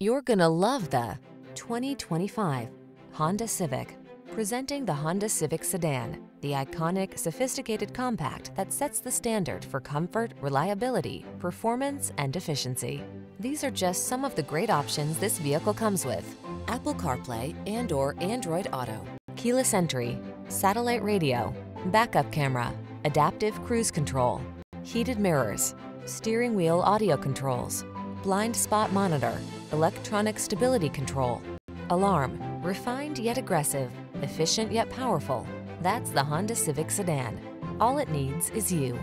You're gonna love the 2025 Honda Civic. Presenting the Honda Civic Sedan, the iconic, sophisticated compact that sets the standard for comfort, reliability, performance, and efficiency. These are just some of the great options this vehicle comes with. Apple CarPlay and or Android Auto, keyless entry, satellite radio, backup camera, adaptive cruise control, heated mirrors, steering wheel audio controls, blind spot monitor, electronic stability control, alarm, refined yet aggressive, efficient yet powerful. That's the Honda Civic Sedan. All it needs is you.